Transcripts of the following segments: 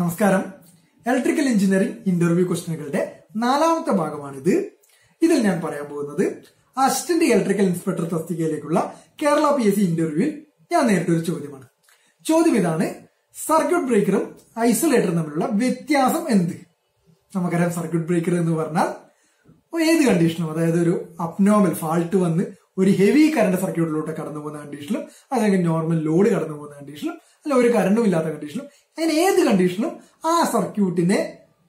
നമസ്കാരം. Electrical engineering interview ക്വസ്റ്റനുകളുടെ നാലാമത്തെ ഭാഗമാണിത്. ഇതിൽ ഞാൻ പറയാൻ പോകുന്നത് അസിസ്റ്റന്റ് ഇലക്ട്രിക്കൽ ഇൻസ്പെക്ടർ തസ്തികയിലേക്കുള്ള കേരള പി എസ് സി ഇന്റർവ്യൂവിൽ ഞാൻ നേരിട്ട ഒരു ചോദ്യമാണ്. ചോദ്യം ഇതാണ് സർക്യൂട്ട് ബ്രേക്കറും ഐസൊലേറ്ററും തമ്മിലുള്ള വ്യത്യാസം എന്ത്? നമുക്കറിയാം സർക്യൂട്ട് ബ്രേക്കർ എന്ന് പറഞ്ഞാൽ ഏത് കണ്ടീഷനും അതായത് ഒരു അപ്നോമൽ ഫാൾട്ട് വന്ന് ഒരു ഹെവി കറണ്ട് സർക്യൂട്ടിലോട്ട് കടന്നു പോകുന്ന കണ്ടീഷനിലും അല്ലെങ്കിൽ നോർമൽ ലോഡ് കടന്നു പോകുന്ന കണ്ടീഷനിലും അല്ല ഒരു കറണ്ടും ഇല്ലാത്ത കണ്ടീഷനിലും അങ്ങനെ ഏത് കണ്ടീഷനിലും ആ സർക്യൂട്ടിനെ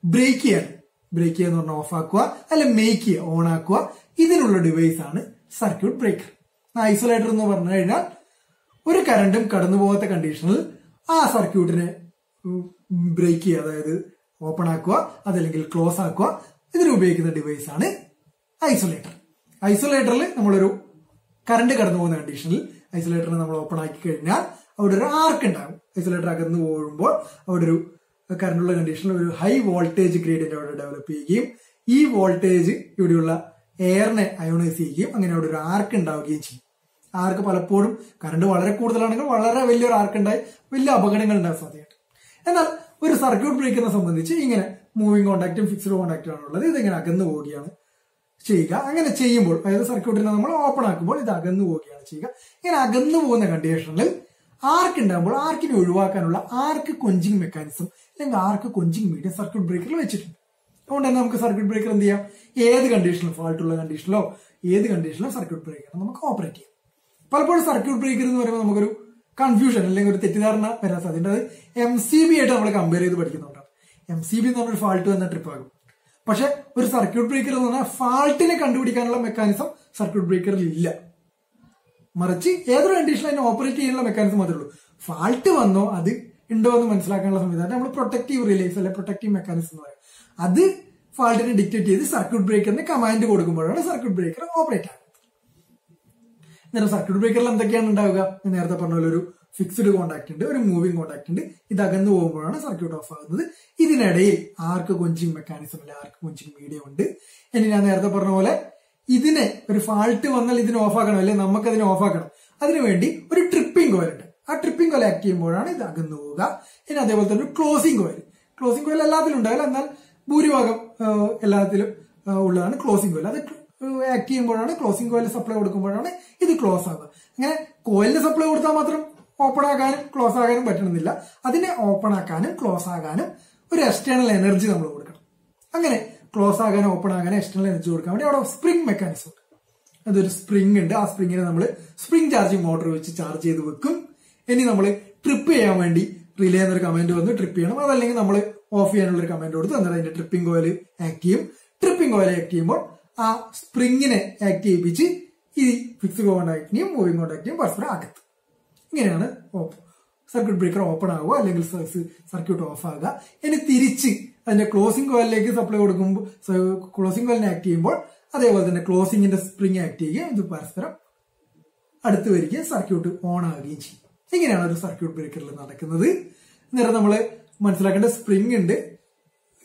ബ്രേക്ക് ചെയ്യണം. ബ്രേക്ക് ചെയ്യുക എന്ന് പറഞ്ഞാൽ ഓഫ് ആക്കുക അല്ല മേക്ക് ചെയ്യുക ഓൺ ആക്കുക. ഇതിനുള്ള ഡിവൈസ് ആണ് സർക്യൂട്ട് ബ്രേക്കർ ഐസൊലേറ്റർ എന്ന് പറഞ്ഞു കഴിഞ്ഞാൽ ഒരു കറണ്ടും കടന്നു പോകാത്ത കണ്ടീഷനിൽ ആ സർക്യൂട്ടിനെ ബ്രേക്ക് ചെയ്യുക അതായത് ഓപ്പൺ ആക്കുക അതല്ലെങ്കിൽ ക്ലോസ് ആക്കുക. ഇതിന് ഉപയോഗിക്കുന്ന ഡിവൈസ് ആണ് ഐസൊലേറ്റർ ഐസൊലേറ്ററിൽ നമ്മളൊരു കറണ്ട് കടന്നു പോകുന്ന കണ്ടീഷനിൽ ഐസൊലേറ്ററിനെ നമ്മൾ ഓപ്പൺ ആക്കി കഴിഞ്ഞാൽ അവിടെ ഒരു ആർക്ക് ഉണ്ടാകും. ഐസൊലേറ്റർ അകന്ന് പോകുമ്പോൾ അവിടെ ഒരു കറണ്ടുള്ള കണ്ടീഷനിൽ ഒരു ഹൈ വോൾട്ടേജ് ഗ്രേഡിന്റെ അവിടെ ഡെവലപ്പ് ചെയ്യുകയും ഈ വോൾട്ടേജ് ഇവിടെയുള്ള എയറിനെ അയോണൈസ് ചെയ്യുകയും അങ്ങനെ അവിടെ ഒരു ആർക്ക് ഉണ്ടാവുകയും ചെയ്യും. ആർക്ക് പലപ്പോഴും കറണ്ട് വളരെ കൂടുതലാണെങ്കിൽ വളരെ വലിയൊരു ആർക്ക് ഉണ്ടായി വലിയ അപകടങ്ങൾ ഉണ്ടാകാൻ സാധ്യതയുണ്ട്. എന്നാൽ ഒരു സർക്യൂട്ട് ബ്രേക്കറിനെ സംബന്ധിച്ച് ഇങ്ങനെ മൂവിംഗ് കോണ്ടാക്റ്റും ഫിക്സ്ഡ് കോണ്ടാക്റ്റും ആണുള്ളത് ഇതിങ്ങനെ അകന്നു പോവുകയാണ് ചെയ്യുക. അങ്ങനെ ചെയ്യുമ്പോൾ അതായത് സർക്യൂട്ടിനെ നമ്മൾ ഓപ്പൺ ആക്കുമ്പോൾ ഇത് അകന്നു പോവുകയാണ് ചെയ്യുക. ഇങ്ങനെ അകന്നു പോകുന്ന കണ്ടീഷനിൽ ആർക്ക് ഉണ്ടാകുമ്പോൾ ആർക്കിനെ ഒഴിവാക്കാനുള്ള ആർക്ക് കൊഞ്ചിങ് മെക്കാനിസം അല്ലെങ്കിൽ ആർക്ക് കൊഞ്ചിങ് മീഡിയം സർക്യൂട്ട് ബ്രേക്കറിൽ വെച്ചിട്ടുണ്ട്. അതുകൊണ്ട് തന്നെ നമുക്ക് സർക്യൂട്ട് ബ്രേക്കർ എന്ത് ചെയ്യാം? ഏത് കണ്ടീഷനിലും ഫാൾട്ട് ഉള്ള കണ്ടീഷനിലോ ഏത് കണ്ടീഷനിലും സർക്യൂട്ട് ബ്രേക്കർ നമുക്ക് ഓപ്പറേറ്റ് ചെയ്യാം. പലപ്പോഴും സർക്യൂട്ട് ബ്രേക്കർ എന്ന് പറയുമ്പോൾ നമുക്കൊരു കൺഫ്യൂഷൻ അല്ലെങ്കിൽ ഒരു തെറ്റിദ്ധാരണ വരാൻ സാധ്യത അത് എം സി ബി ആയിട്ട് നമ്മൾ കമ്പയർ ചെയ്ത് പഠിക്കുന്നുണ്ടാണ് എം സി ബി എന്ന് പറഞ്ഞൊരു ഫാൾട്ട് വന്ന ട്രിപ്പ് ആകും. പക്ഷെ ഒരു സർക്യൂട്ട് ബ്രേക്കർ എന്ന് പറഞ്ഞാൽ ഫാൾട്ടിനെ കണ്ടുപിടിക്കാനുള്ള മെക്കാനിസം സർക്യൂട്ട് ബ്രേക്കറിൽ ഇല്ല. മറിച്ച് ഏതൊരു കണ്ടീഷനിൽ അതിനെ ഓപ്പറേറ്റ് ചെയ്യാനുള്ള മെക്കാനിസം മാത്രമേ ഉള്ളൂ. ഫാൾട്ട് വന്നോ അത് ഉണ്ടോ എന്ന് മനസ്സിലാക്കാനുള്ള സംവിധാനം നമ്മൾ പ്രൊട്ടക്റ്റീവ് റിലേസ് അല്ലെ പ്രൊട്ടക്റ്റീവ് മെക്കാനിസം എന്ന് പറയും. അത് ഫാൾട്ടിനെ ഡിക്റ്റേറ്റ് ചെയ്ത് സർക്യൂട്ട് ബ്രേക്കറിന് കമാൻഡ് കൊടുക്കുമ്പോഴാണ് സർക്യൂട്ട് ബ്രേക്കർ ഓപ്പറേറ്റ് ആകുന്നത് നേരം സർക്യൂട്ട് ബ്രേക്കറിൽ എന്തൊക്കെയാണ് ഉണ്ടാവുക? നേരത്തെ പറഞ്ഞ പോലെ ഒരു ഫിക്സ്ഡ് കോണ്ടാക്ട് ഉണ്ട് ഒരു മൂവിങ് കോണ്ടാക്ട് ഉണ്ട്. ഇത് അകന്നു പോകുമ്പോഴാണ് സർക്യൂട്ട് ഓഫ് ആകുന്നത്. ഇതിനിടയിൽ ആർക്ക് കൊഞ്ചിങ് മെക്കാനിസം അല്ലെ ആർക്ക് കൊഞ്ചിങ് മീഡിയം ഉണ്ട്? ഇനി ഞാൻ നേരത്തെ പറഞ്ഞ പോലെ ഇതിനെ ഒരു ഫാൾട്ട് വന്നാൽ ഇതിനെ ഓഫ് ആക്കണം അല്ലെ നമുക്ക് അതിനെ ഓഫ് ആക്കണം അതിനുവേണ്ടി ഒരു ട്രിപ്പിംഗ് കോയിൽ ഉണ്ട്. ആ ട്രിപ്പിംഗ് കോയിൽ ആക്ട് ചെയ്യുമ്പോഴാണ് ഇത് അകന്നു പോവുക ഇനി അതേപോലെ തന്നെ ഒരു ക്ലോസിംഗ് കോയിൽ ക്ലോസിംഗ് കോയിൽ എല്ലാത്തിലും ഉണ്ടാവില്ല. എന്നാൽ ഭൂരിഭാഗം എല്ലാത്തിലും ഉള്ളതാണ് ക്ലോസിംഗ് കോയിൽ അത് ആക്ട് ചെയ്യുമ്പോഴാണ് ക്ലോസിംഗ് കോയിൽ സപ്ലൈ കൊടുക്കുമ്പോഴാണ് ഇത് ക്ലോസ് ആകുക അങ്ങനെ കോയിലിന് സപ്ലൈ കൊടുത്താൽ മാത്രം ഓപ്പൺ ആക്കാനും ക്ലോസ് ആകാനും പറ്റണമെന്നില്ല. അതിനെ ഓപ്പൺ ആക്കാനും ക്ലോസ് ആകാനും ഒരു എക്സ്റ്റേണൽ എനർജി നമ്മൾ കൊടുക്കണം. അങ്ങനെ ക്ലോസ് ആകാനും ഓപ്പൺ ആകാനും എക്സ്റ്റേണൽ എനർജി കൊടുക്കാൻ വേണ്ടി അവിടെ സ്പ്രിംഗ് മെക്കാനിസം ഉണ്ട്. അതൊരു സ്പ്രിംഗ് ഉണ്ട്. ആ സ്പ്രിങ്ങിനെ നമ്മൾ സ്പ്രിംഗ് ചാർജിങ് മോട്ടോർ വെച്ച് ചാർജ് ചെയ്ത് വെക്കും. ഇനി നമ്മൾ ട്രിപ്പ് ചെയ്യാൻ വേണ്ടി റിലേ എന്നൊരു കമാൻഡ് വന്ന് ട്രിപ്പ് ചെയ്യണം. അതല്ലെങ്കിൽ നമ്മൾ ഓഫ് ചെയ്യാനുള്ള ഒരു കമാൻഡ് കൊടുത്ത് അന്നേരം അതിന്റെ ട്രിപ്പിംഗ് കോയിൽ ആക്ട് ചെയ്യും. ട്രിപ്പിംഗ് കോയിൽ ആക്ട് ചെയ്യുമ്പോൾ ആ സ്പ്രിങ്ങിനെ ആക്ട് ചെയ്യിപ്പിച്ച് ഈ ഫിക്സ് കോണ്ടാക്ടിനെയും മൂവിംഗ് കോണ്ടാക്ടിനെയും പരസ്പരം അകത്ത്. ഇങ്ങനെയാണ് സർക്യൂട്ട് ബ്രേക്കർ ഓപ്പൺ ആവുക. അല്ലെങ്കിൽ സർക്യൂട്ട് ഓഫ് ആകുക. ഇനി തിരിച്ച് അതിന്റെ ക്ലോസിംഗ് കോയിലേക്ക് സപ്ലൈ കൊടുക്കുമ്പോൾ ക്ലോസിംഗ് കോയിലിനെ ആക്ട് ചെയ്യുമ്പോൾ അതേപോലെ തന്നെ ക്ലോസിംഗിന്റെ സ്പ്രിംഗ് ആക്ട് ചെയ്യുകയും ഇത് പരസ്പരം അടുത്ത് വരികയും സർക്യൂട്ട് ഓൺ ആവുകയും ചെയ്യും. ഇങ്ങനെയാണ് ഒരു സർക്യൂട്ട് ബ്രേക്കറിൽ നടക്കുന്നത്. നേരെ നമ്മൾ മനസ്സിലാക്കേണ്ട സ്പ്രിംഗ് ഉണ്ട്.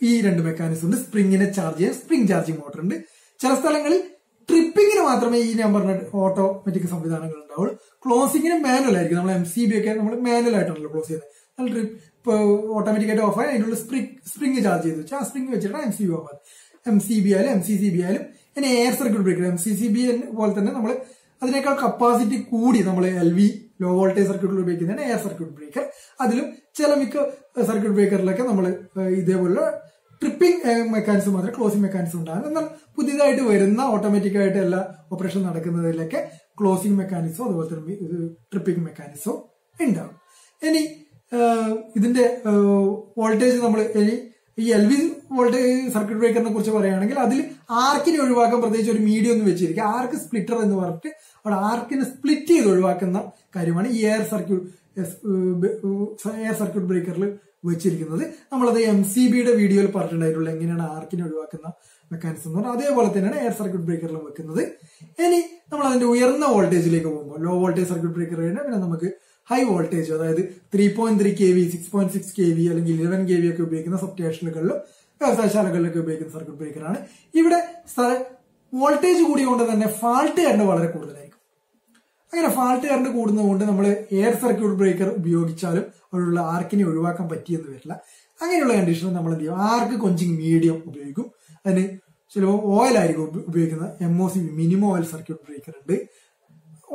ഈ രണ്ട് മെക്കാനിസം ഉണ്ട്. സ്പ്രിങ്ങിനെ ചാർജ് ചെയ്യാൻ സ്പ്രിംഗ് ചാർജിങ് മോട്ടർ ഉണ്ട്. ചില സ്ഥലങ്ങളിൽ ട്രിപ്പിങ്ങിന് മാത്രമേ ഈ ഞാൻ പറഞ്ഞ ഓട്ടോമാറ്റിക് സംവിധാനങ്ങൾ ഉണ്ടാവുള്ളൂ. ക്ലോസിങ്ങിന് മാനുവൽ ആയിരിക്കും. നമ്മൾ എം സി ബി ഒക്കെ നമ്മൾ മാനുവൽ ആയിട്ടാണല്ലോ ക്ലോസ് ചെയ്യുന്നത്. ട്രിപ്പ് ഇപ്പോൾ ഓഫായി അതിനുള്ള സ്പ്രിങ് സ്പ്രിങ് ചാർജ് ചെയ്ത്. വെച്ചാൽ ആ സ്പ്രിങ് വെച്ചിട്ടാണ് M C B off M C B ആയാലും എം സി സി ബി ആയാലും ഇനി air circuit breaker M C C B പോലെ തന്നെ നമ്മൾ അതിനേക്കാൾ കപ്പാസിറ്റി കൂടി നമ്മൾ എൽ വി ലോ വോൾട്ടേജ് സർക്യൂട്ടിൽ ഉപയോഗിക്കുന്നതാണ് എയർ സർക്യൂട്ട് ബ്രേക്കർ അതിലും ചില മിക്ക സർക്യൂട്ട് ബ്രേക്കറിലൊക്കെ നമ്മൾ ഇതേപോലെ ട്രിപ്പിംഗ് മെക്കാനിസം മാത്രമേ ക്ലോസിംഗ് മെക്കാനിസം ഉണ്ടാകും. എന്നാൽ പുതിയതായിട്ട് വരുന്ന ഓട്ടോമാറ്റിക്കായിട്ട് എല്ലാ ഓപ്പറേഷൻ നടക്കുന്നതിലൊക്കെ ക്ലോസിംഗ് മെക്കാനിസോ അതുപോലെ തന്നെ ട്രിപ്പിംഗ് മെക്കാനിസോ ഉണ്ടാകും. ഇനി ഇതിന്റെ വോൾട്ടേജ് നമ്മൾ ഈ എൽ വി വോൾട്ടേജ് സർക്യൂട്ട് ബ്രേക്കറിനെ കുറിച്ച് പറയുകയാണെങ്കിൽ അതിൽ ആർക്കിനെ ഒഴിവാക്കാൻ പ്രത്യേകിച്ച് ഒരു മീഡിയം ഒന്നും വെച്ചിരിക്കുക ആർക്ക് സ്പ്ലിറ്റർ എന്ന് പറഞ്ഞിട്ട് അവിടെ ആർക്കിനെ സ്പ്ലിറ്റ് ചെയ്ത് ഒഴിവാക്കുന്ന കാര്യമാണ് ഈ എയർ സർക്യൂട്ട് എയർ സർക്യൂട്ട് ബ്രേക്കറിൽ വെച്ചിരിക്കുന്നത്. നമ്മളത് എം സി ബിയുടെ വീഡിയോയിൽ പറഞ്ഞിട്ടുണ്ടായിട്ടുള്ള എങ്ങനെയാണ് ആർക്കിനെ ഒഴിവാക്കുന്ന മെക്കാനിസം എന്ന് പറഞ്ഞാൽ അതേപോലെ തന്നെയാണ് എയർ സർക്യൂട്ട് ബ്രേക്കറിലും വെക്കുന്നത്. ഇനി നമ്മൾ അതിന്റെ ഉയർന്ന വോൾട്ടേജിലേക്ക് പോകുമ്പോൾ ലോ വോൾട്ടേജ് സർക്യൂട്ട് ബ്രേക്കർ കഴിഞ്ഞാൽ പിന്നെ നമുക്ക് ഹൈ വോൾട്ടേജ് അതായത് three point three K V six point six K V അല്ലെങ്കിൽ ഇലവൻ കെ വി ഒക്കെ ഉപയോഗിക്കുന്ന സബ്സ്റ്റേഷനുകളിലും വ്യവസായശാലകളിലൊക്കെ ഉപയോഗിക്കുന്ന സർക്യൂട്ട് ബ്രേക്കറാണ് ഇവിടെ വോൾട്ടേജ് കൂടിയുകൊണ്ട് തന്നെ ഫാൾട്ട് കറണ്ട് വളരെ കൂടുതലായിരിക്കും. അങ്ങനെ ഫാൾട്ട് കറണ്ട് കൂടുന്നതുകൊണ്ട് നമ്മൾ എയർ സർക്യൂട്ട് ബ്രേക്കർ ഉപയോഗിച്ചാലും അതിലുള്ള ആർക്കിനെ ഒഴിവാക്കാൻ പറ്റിയെന്ന് വരില്ല. അങ്ങനെയുള്ള കണ്ടീഷനിൽ നമ്മൾ എന്ത് ചെയ്യും? ആർക്ക് കൊഞ്ചിങ് മീഡിയം ഉപയോഗിക്കും. അതിന് ചിലപ്പോൾ ഓയിൽ ആയിരിക്കും ഉപ- ഉപയോഗിക്കുന്നത്. M O C minimum oil circuit breaker ഉണ്ട്.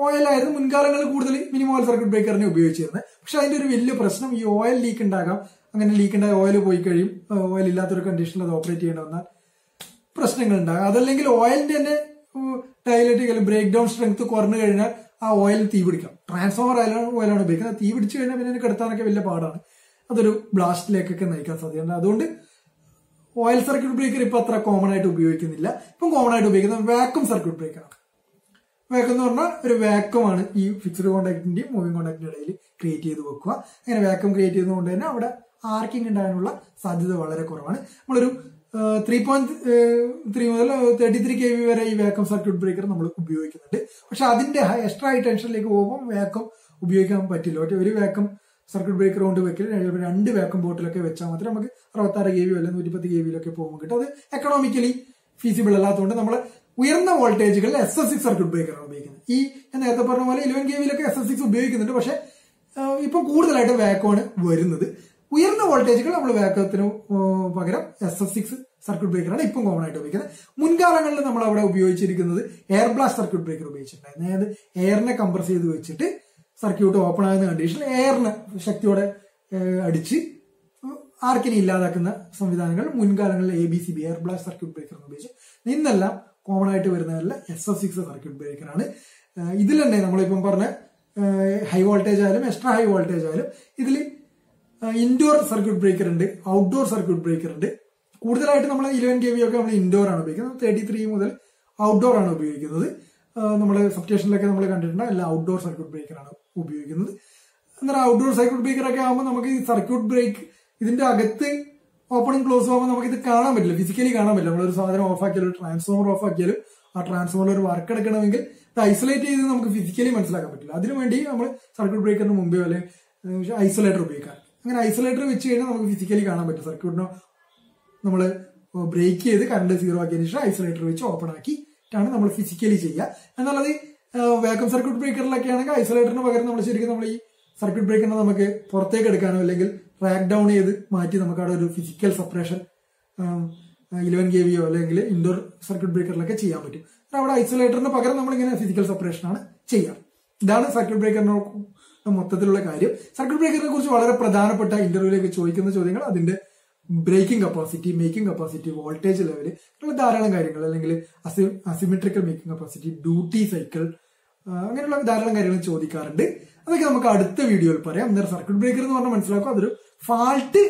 ഓയിലായിരുന്നു മുൻകാലങ്ങളിൽ കൂടുതൽ മിനിമം സർക്യൂട്ട് ബ്രേക്കറിനെ ഉപയോഗിച്ചിരുന്നത്. പക്ഷെ അതിന്റെ ഒരു വലിയ പ്രശ്നം ഈ ഓയിൽ ലീക്ക് ഉണ്ടാകാം. അങ്ങനെ ലീക്ക് ഉണ്ടായ ഓയിൽ പോയി കഴിയും. ഓയിൽ ഇല്ലാത്തൊരു കണ്ടീഷനിൽ അത് ഓപ്പറേറ്റ് ചെയ്യേണ്ടി വന്നാൽ പ്രശ്നങ്ങൾ ഉണ്ടാകാം. അതല്ലെങ്കിൽ ഓയിലിന്റെ തന്നെ ടൈലറ്റ് ബ്രേക്ക് ഡൗൺ സ്ട്രെങ്ത് കുറഞ്ഞു കഴിഞ്ഞാൽ ആ ഓയിൽ തീ പിടിക്കാം. ട്രാൻസ്ഫോമർ ആയാലും ഓയിലാണ് ഉപയോഗിക്കുന്നത്. തീ പിടിച്ചു കഴിഞ്ഞാൽ പിന്നെ കിടത്താനൊക്കെ വലിയ പാടാണ്. അതൊരു ബ്ലാസ്റ്റിലേക്കൊക്കെ നയിക്കാൻ സാധ്യതയുണ്ട്. അതുകൊണ്ട് ഓയിൽ സർക്യൂട്ട് ബ്രേക്കർ ഇപ്പൊ അത്ര കോമൺ ആയിട്ട് ഉപയോഗിക്കുന്നില്ല. ഇപ്പം കോമൺ ആയിട്ട് ഉപയോഗിക്കുന്നത് വാക്വം സർക്യൂട്ട് ബ്രേക്കറാണ് വാക്യൂം എന്ന് പറഞ്ഞാൽ ഒരു വാക്യൂം ആണ്. ഈ ഫിക്സ്ഡ് കോണ്ടാക്ടിന്റെയും മൂവിങ് കോണ്ടാക്ടിന്റെ ഇടയിൽ ക്രിയേറ്റ് ചെയ്ത് വെക്കുക. അങ്ങനെ വാക്യൂം ക്രിയേറ്റ് ചെയ്തുകൊണ്ട് തന്നെ അവിടെ ആർക്കിംഗ് ഉണ്ടാകാനുള്ള സാധ്യത വളരെ കുറവാണ്. നമ്മളൊരു ത്രീ പോയിന്റ് ത്രീ മുതൽ തേർട്ടി ത്രീ കെ വി വരെ ഈ വാക്കം സർക്യൂട്ട് ബ്രേക്കർ നമ്മൾ ഉപയോഗിക്കുന്നുണ്ട്. പക്ഷെ അതിന്റെ എക്സ്ട്രാ ഹൈ ടെൻഷനിലേക്ക് പോകുമ്പോൾ വാക്കം ഉപയോഗിക്കാൻ പറ്റില്ല. ഒറ്റ ഒരു വാക്കം സർക്യൂട്ട് ബ്രേക്കർ കൊണ്ട് വെക്കൽ രണ്ട് വാക്കം ബോട്ടിലൊക്കെ വെച്ചാൽ മാത്രമേ നമുക്ക് അറുപത്താറ് കെ വി അല്ലെങ്കിൽ നൂറ്റിപ്പത്ത് കെ വിയിലൊക്കെ പോകുമ്പോൾ കിട്ടും. അത് എക്കണോമിക്കലി ഫീസിബിൾ അല്ലാത്തതുകൊണ്ട് നമ്മൾ ഉയർന്ന വോൾട്ടേജുകളിൽ എസ് എസ് സിക്സ് സർക്യൂട്ട് ബ്രേക്കറാണ് ഉപയോഗിക്കുന്നത്. ഈ ഞാൻ നേരത്തെ പറഞ്ഞ പോലെ ഇലവൻ കെ വിയിലൊക്കെ എസ് എസ് സിക്സ് ഉപയോഗിക്കുന്നുണ്ട്. പക്ഷെ ഇപ്പം കൂടുതലായിട്ട് വാക്കോണ് വരുന്നത് ഉയർന്ന വോൾട്ടേജുകൾ നമ്മൾ വാക്കത്തിന് പകരം എസ് എസ് സിക്സ് സർക്യൂട്ട് ബ്രേക്കറാണ് ഇപ്പം കോമൺ ആയിട്ട് ഉപയോഗിക്കുന്നത്. മുൻകാലങ്ങളിൽ നമ്മൾ അവിടെ ഉപയോഗിച്ചിരിക്കുന്നത് എയർ ബ്ലാസ്റ്റ് സർക്യൂട്ട് ബ്രേക്കർ ഉപയോഗിച്ചിട്ടുണ്ടായിരുന്നു. അതായത് എയറിനെ കംപ്രസ് ചെയ്ത് വെച്ചിട്ട് സർക്യൂട്ട് ഓപ്പൺ ആകുന്ന കണ്ടീഷനിൽ എയറിന് ശക്തിയോടെ അടിച്ച് ആർക്കിനി ഇല്ലാതാക്കുന്ന സംവിധാനങ്ങൾ മുൻകാലങ്ങളിൽ A B C B air blast circuit breaker ഉപയോഗിച്ചു. ഇന്നെല്ലാം കോമൺ ആയിട്ട് വരുന്നതല്ല എസ് എഫ് സിക്സ് സർക്യൂട്ട് ബ്രേക്കറാണ് ഇതിൽ തന്നെ നമ്മളിപ്പം പറഞ്ഞ ഹൈ വോൾട്ടേജ് ആയാലും എക്സ്ട്രാ ഹൈ വോൾട്ടേജ് ആയാലും ഇതിൽ ഇൻഡോർ സർക്യൂട്ട് ബ്രേക്കർ ഉണ്ട് ഔട്ട്ഡോർ സർക്യൂട്ട് ബ്രേക്കർ ഉണ്ട്. കൂടുതലായിട്ട് നമ്മൾ ഇലവൻ കെ വി ഒക്കെ നമ്മൾ ഇൻഡോർ ആണ് ഉപയോഗിക്കുന്നത്. തേർട്ടി ത്രീ മുതൽ ഔട്ട്ഡോർ ആണ് ഉപയോഗിക്കുന്നത്. നമ്മൾ സബ്സ്റ്റേഷനിലൊക്കെ നമ്മൾ കണ്ടിട്ടുണ്ട് എല്ലാം ഔട്ട്ഡോർ സർക്യൂട്ട് ബ്രേക്കറാണ് ഉപയോഗിക്കുന്നത്. എന്നാൽ ഔട്ട്ഡോർ സർക്യൂട്ട് ബ്രേക്കർ ഒക്കെ ആകുമ്പോൾ നമുക്ക് ഈ സർക്യൂട്ട് ബ്രേക്ക് ഇതിന്റെ അകത്ത് ഓപ്പണിംഗ് ക്ലോസ് ആകുമ്പോൾ നമുക്ക് ഇത് കാണാൻ പറ്റില്ല. ഫിസിക്കലി കാണാൻ പറ്റില്ല. നമ്മളൊരു സാധനം ഓഫ് ആക്കിയാലും ട്രാൻസ്ഫോമർ ഓഫ് ആക്കിയാലും ആ ട്രാൻസ്ഫോമറിൽ ഒരു വർക്ക് എടുക്കണമെങ്കിൽ ഇത് ഐസൊലേറ്റ് ചെയ്ത് നമുക്ക് ഫിസിക്കലി മനസ്സിലാക്കാൻ പറ്റില്ല. അതിനുവേണ്ടി നമ്മൾ സർക്യൂട്ട് ബ്രേക്കറിന് മുമ്പേ അല്ലെങ്കിൽ ഐസൊലേറ്റർ ഉപയോഗിക്കാം അങ്ങനെ ഐസൊലേറ്റർ വെച്ച് കഴിഞ്ഞാൽ നമുക്ക് ഫിസിക്കലി കാണാൻ പറ്റും. സർക്യൂട്ടിനോ നമ്മൾ ബ്രേക്ക് ചെയ്ത് കറണ്ട് സീറോ ആക്കിയതിന് ശേഷം ഐസൊലേറ്റർ വെച്ച് ഓപ്പൺ ആക്കിയിട്ടാണ് നമ്മൾ ഫിസിക്കലി ചെയ്യുക. എന്നാൽ വേക്കം സർക്യൂട്ട് ബ്രേക്കറിലൊക്കെ ആണെങ്കിൽ ഐസൊലേറ്ററിന് പകരം നമ്മൾ ശരിക്കും നമ്മൾ ഈ സർക്യൂട്ട് ബ്രേക്കറിനെ നമുക്ക് പുറത്തേക്ക് എടുക്കാനോ അല്ലെങ്കിൽ റാക്ക് ഡൗൺ ചെയ്ത് മാറ്റി നമുക്ക് അവിടെ ഒരു ഫിസിക്കൽ സെപ്പറേഷൻ ഇലവൻ കെ വിയോ അല്ലെങ്കിൽ ഇൻഡോർ സർക്യൂട്ട് ബ്രേക്കറിലൊക്കെ ചെയ്യാൻ പറ്റും. അവിടെ ഐസൊലേറ്ററിന് പകരം നമ്മൾ ഇങ്ങനെ ഫിസിക്കൽ സെപ്പറേഷൻ ആണ് ചെയ്യുക ഇതാണ് സർക്യൂട്ട് ബ്രേക്കറിനെ മൊത്തത്തിലുള്ള കാര്യം. സർക്യൂട്ട് ബ്രേക്കറിനെ കുറിച്ച് വളരെ പ്രധാനപ്പെട്ട ഇന്റർവ്യൂലേക്ക് ചോദിക്കുന്ന ചോദ്യങ്ങൾ അതിന്റെ breaking capacity making capacity voltage level അങ്ങനെയുള്ള ധാരാളം കാര്യങ്ങൾ. അല്ലെങ്കിൽ asymmetrical making capacity duty cycle അങ്ങനെയുള്ള ധാരാളം കാര്യങ്ങൾ ചോദിക്കാറുണ്ട്. അതൊക്കെ നമുക്ക് അടുത്ത വീഡിയോയിൽ പറയാം. അന്നേരം സർക്യൂട്ട് ബ്രേക്കർ എന്ന് പറഞ്ഞാൽ മനസ്സിലാക്കും അതൊരു ഫാൾട്ട്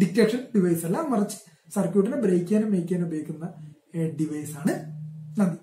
ഡിറ്റക്ഷൻ ഡിവൈസ് അല്ല മറിച്ച് സർക്യൂട്ടിനെ ബ്രേക്ക് ചെയ്യാനും മേക്ക് ചെയ്യാനും ഉപയോഗിക്കുന്ന ഡിവൈസ് ആണ് നന്ദി.